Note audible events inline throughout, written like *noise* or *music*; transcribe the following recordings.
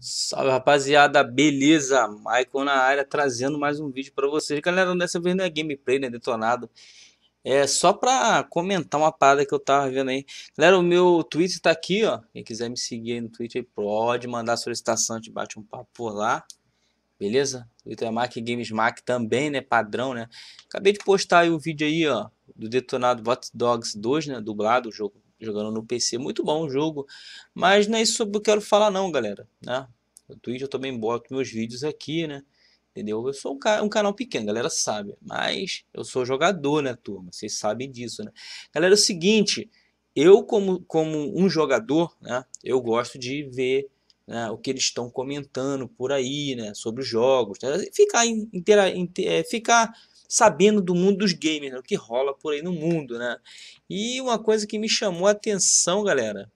Salve rapaziada, beleza? Michael na área trazendo mais um vídeo para vocês. Galera, dessa vez não é gameplay, né? Detonado. É só pra comentar uma parada que eu tava vendo aí. Galera, o meu Twitter tá aqui, ó. Quem quiser me seguir aí no Twitter pode mandar solicitação, a gente bate um papo por lá. Beleza? Twitter é Mac Games Mac também, né? Padrão, né? Acabei de postar aí o um vídeo aí, ó. Do Detonado Watch Dogs 2, né? Dublado, o jogo jogando no PC. Muito bom o jogo, mas não é isso que eu quero falar não, galera. Né? No Twitch eu também boto meus vídeos aqui, né? Entendeu? Eu sou um, ca um canal pequeno, galera sabe. Mas eu sou jogador, né, turma? Vocês sabem disso, né? Galera, é o seguinte, eu como, como um jogador, né? Eu gosto de ver né, o que eles estão comentando por aí, né? Sobre os jogos. Né? Ficar, intera, é, ficar sabendo do mundo dos games, né? o que rola por aí no mundo, né? E uma coisa que me chamou a atenção, galera,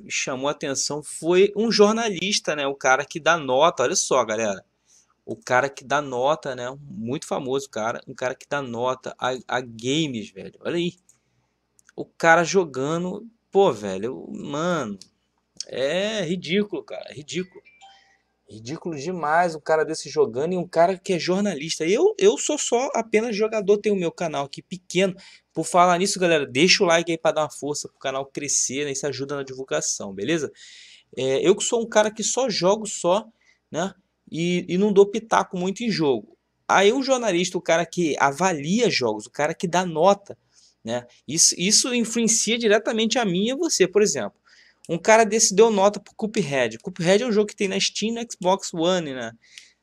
me chamou a atenção foi um jornalista, né? O cara que dá nota, olha só, galera. O cara que dá nota, né? Muito famoso cara, um cara que dá nota a, a games, velho. Olha aí. O cara jogando, pô, velho, mano, é ridículo, cara, é ridículo. Ridículo demais um cara desse jogando e um cara que é jornalista. Eu, eu sou só apenas jogador, tenho o meu canal aqui pequeno. Por falar nisso, galera, deixa o like aí para dar uma força pro canal crescer, né? Isso ajuda na divulgação, beleza? É, eu que sou um cara que só jogo só, né? E, e não dou pitaco muito em jogo. Aí o jornalista, o cara que avalia jogos, o cara que dá nota, né? Isso, isso influencia diretamente a mim e a você, por exemplo. Um cara desse deu nota pro Cuphead. Cuphead é um jogo que tem na Steam na Xbox One, né?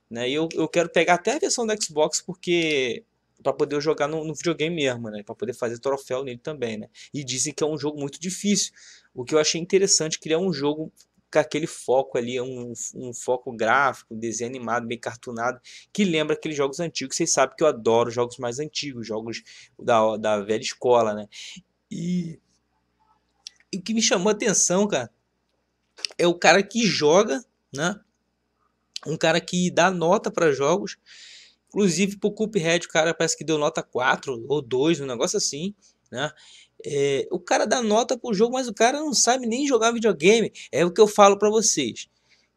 né? E eu, eu quero pegar até a versão da Xbox porque para poder jogar no, no, videogame mesmo, né? Para poder fazer troféu nele também, né? E dizem que é um jogo muito difícil. O que eu achei interessante criar um jogo com aquele foco ali, um, um foco gráfico, um desenho animado, bem cartunado, que lembra aqueles jogos antigos. Vocês sabem que eu adoro jogos mais antigos, jogos da, da velha escola, né? E e o que me chamou a atenção, cara, é o cara que joga, né? Um cara que dá nota para jogos. Inclusive pro Cuphead, o cara parece que deu nota 4 ou 2, um negócio assim, né? É, o cara dá nota pro jogo, mas o cara não sabe nem jogar videogame. É o que eu falo para vocês.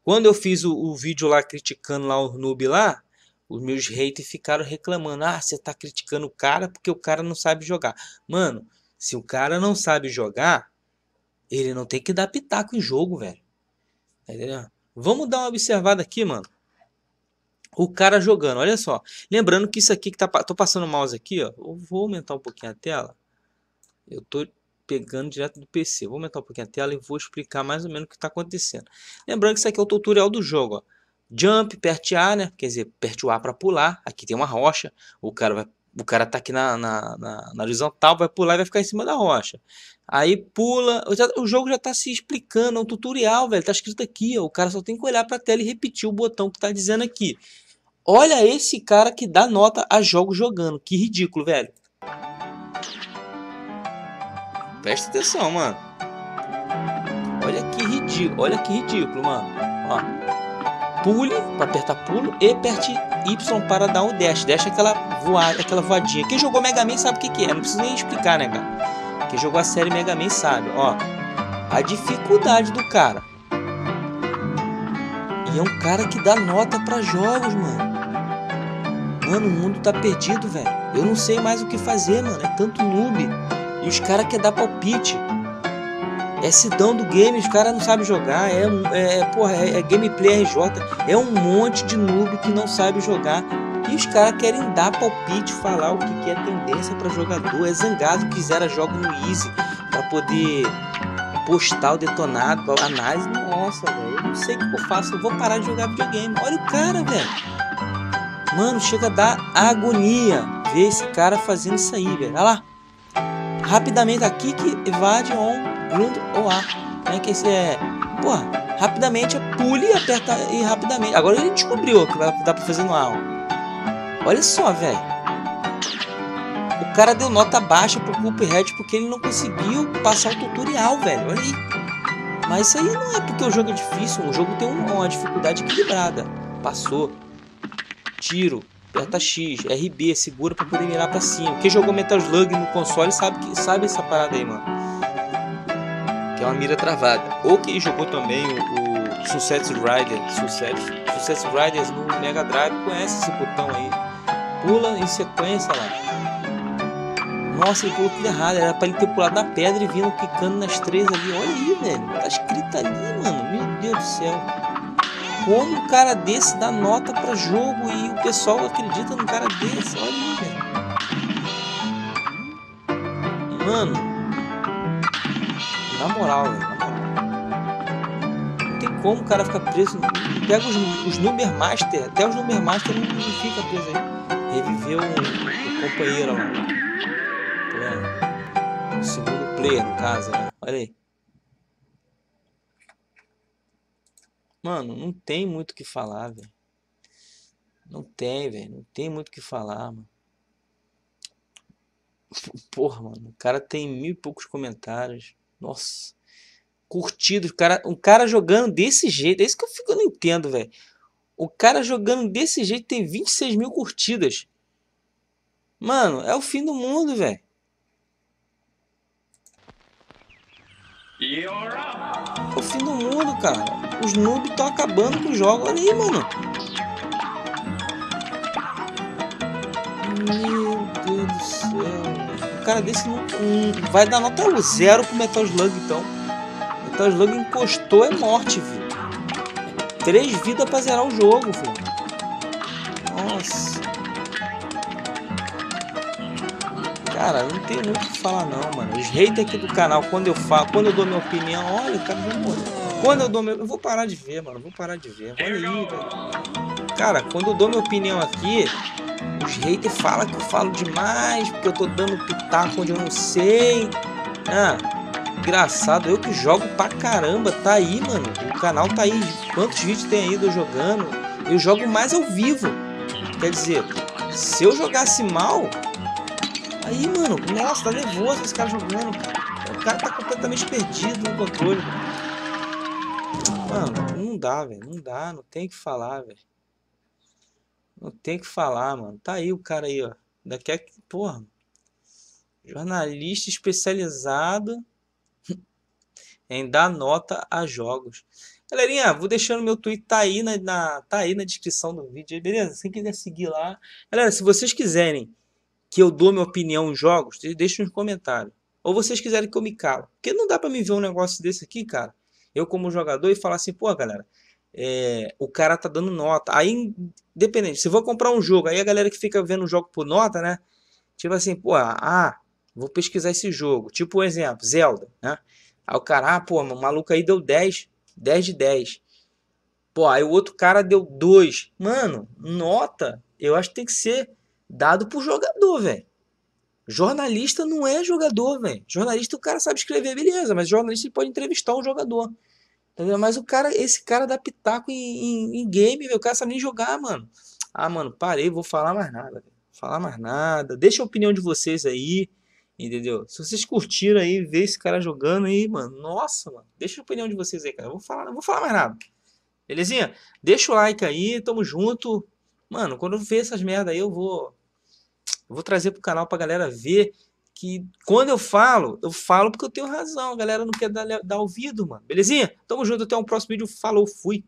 Quando eu fiz o, o, vídeo lá criticando lá o noob lá, os meus haters ficaram reclamando. Ah, você tá criticando o cara porque o cara não sabe jogar. Mano, se o cara não sabe jogar, ele não tem que dar pitaco em jogo, velho. Tá entendendo? Vamos dar uma observada aqui, mano. O cara jogando, olha só. Lembrando que isso aqui que tá, tô passando o mouse aqui, ó. Eu vou aumentar um pouquinho a tela. Eu tô pegando direto do PC. Vou aumentar um pouquinho a tela e vou explicar mais ou menos o que está acontecendo. Lembrando que isso aqui é o tutorial do jogo, ó. Jump, aperte A, né? Quer dizer, aperte o A para pular. Aqui tem uma rocha. O cara vai o cara tá aqui na, na, na, na horizontal, vai pular e vai ficar em cima da rocha. Aí pula, o jogo já tá se explicando, é um tutorial, velho, tá escrito aqui, ó, o cara só tem que olhar pra tela e repetir o botão que tá dizendo aqui. Olha esse cara que dá nota a jogos jogando, que ridículo, velho. Presta atenção, mano. Olha que ridículo, olha que ridículo, mano. Ó pule para apertar pulo e aperte Y para dar o dash. Dash é aquela voada, aquela voadinha. Quem jogou Mega Man sabe o que, que é, não preciso nem explicar, né, cara? Quem jogou a série Mega Man sabe, ó. A dificuldade do cara. E é um cara que dá nota para jogos, mano. Mano, o mundo tá perdido, velho. Eu não sei mais o que fazer, mano. É tanto noob. E os caras querem dar palpite. É sidão do game, os caras não sabem jogar, é, é, porra, é, é gameplay RJ, é um monte de noob que não sabe jogar. E os caras querem dar palpite, falar o que, que é tendência para jogador. É zangado, quiser jogo no Easy para poder postar o detonado, análise. Nossa, velho, eu não sei o que eu faço, eu vou parar de jogar videogame. Olha o cara, velho. Mano, chega a dar agonia ver esse cara fazendo isso aí, velho. Olha lá. Rapidamente aqui que evade on Ground ou A. Né? Que esse é. Porra, rapidamente pule e aperta e rapidamente. Agora ele descobriu que dá pra fazer no A. Ó. Olha só, velho. O cara deu nota baixa pro Cuphead porque ele não conseguiu passar o tutorial, velho. Olha aí. Mas isso aí não é porque o jogo é difícil. O jogo tem uma dificuldade equilibrada. Passou. Tiro. Aperta X, RB, segura para poder mirar para cima. Quem jogou Metal Slug no console sabe que sabe essa parada aí, mano que é uma mira travada. Ou quem jogou também o, Sunset Riders, Sunset, Sunset Riders no Mega Drive, conhece esse botão aí. Pula em sequência lá. Nossa, ele pulou tudo errado. Era pra ele ter pulado na pedra e vindo quicando nas três ali. Olha aí, velho. Tá escrito ali, mano. Meu Deus do céu. Como um cara desse dá nota pra jogo e o pessoal acredita num cara desse? Olha aí, velho. Mano. Na moral, velho. Não tem como o cara ficar preso. Pega os, os Number Master. Até os Number Master não, não fica preso aí. Reviveu o, o companheiro lá. O segundo player, no caso, né? Olha aí. Mano, não tem muito o que falar, velho. Não tem, velho. Não tem muito o que falar, mano. *laughs* Porra, mano. O cara tem mil e poucos comentários. Nossa. Curtido. O cara, um cara jogando desse jeito. É isso que eu, fico, não entendo, velho. O cara jogando desse jeito tem 26 mil curtidas. Mano, é o fim do mundo, velho. O fim do mundo, cara. Os noobs estão acabando com o jogo. Aí, mano. Meu Deus do céu. O cara desse não, um, vai dar nota zero pro Metal Slug, então. Metal Slug encostou, é morte, filho. Três vidas pra zerar o jogo, filho. Nossa. Cara, não tem muito o que falar não, mano. Os haters aqui do canal, quando eu falo, quando eu dou minha opinião, olha, cara. Quando eu dou meu. Eu vou parar de ver, mano. Vou parar de ver. Olha aí, velho. Cara, quando eu dou minha opinião aqui, os haters falam que eu falo demais, porque eu tô dando pitaco onde eu não sei. Ah, engraçado, eu que jogo pra caramba, tá aí, mano. O canal tá aí. Quantos vídeos tem aí eu jogando? Eu jogo mais ao vivo. Quer dizer, se eu jogasse mal, Aí, mano, nossa, tá nervoso esse cara jogando. O cara tá completamente perdido no controle. Mano, não dá, velho. Não dá, não tem que falar, velho. Não tem que falar, mano. Tá aí o cara aí, ó. Daqui a porra. Jornalista especializado *laughs* em dar nota a jogos. Galerinha, vou deixando meu tweet tá aí na, na, tá aí na descrição do vídeo, beleza? Se quiser seguir lá. Galera, se vocês quiserem que eu dou minha opinião em jogos, deixa nos comentários. Ou vocês quiserem que eu me calo. Porque não dá para me ver um negócio desse aqui, cara. Eu como jogador e falar assim, pô, galera, é, o cara tá dando nota. Aí, independente, se vou comprar um jogo, aí a galera que fica vendo o jogo por nota, né? Tipo assim, pô, ah, vou pesquisar esse jogo. Tipo um exemplo, Zelda, né? Aí o cara, ah, pô, maluco aí deu 10, 10 de 10. Pô, aí o outro cara deu 2. Mano, nota, eu acho que tem que ser dado por jogador, velho. Jornalista não é jogador, velho. Jornalista o cara sabe escrever, beleza, mas jornalista pode entrevistar um jogador. Entendeu? Mas o cara, esse cara dá pitaco em, em, em game, velho. O cara sabe nem jogar, mano. Ah, mano, parei, vou falar mais nada, véio. Falar mais nada. Deixa a opinião de vocês aí. Entendeu? Se vocês curtiram aí, ver esse cara jogando aí, mano. Nossa, mano. Deixa a opinião de vocês aí, cara. Eu vou falar, não vou falar mais nada. Belezinha? Deixa o like aí, tamo junto. Mano, quando eu ver essas merda aí, eu vou eu vou trazer pro canal pra galera ver que quando eu falo, eu falo porque eu tenho razão. A galera não quer dar, dar ouvido, mano. Belezinha? Tamo junto, até o um próximo vídeo. Falou, fui.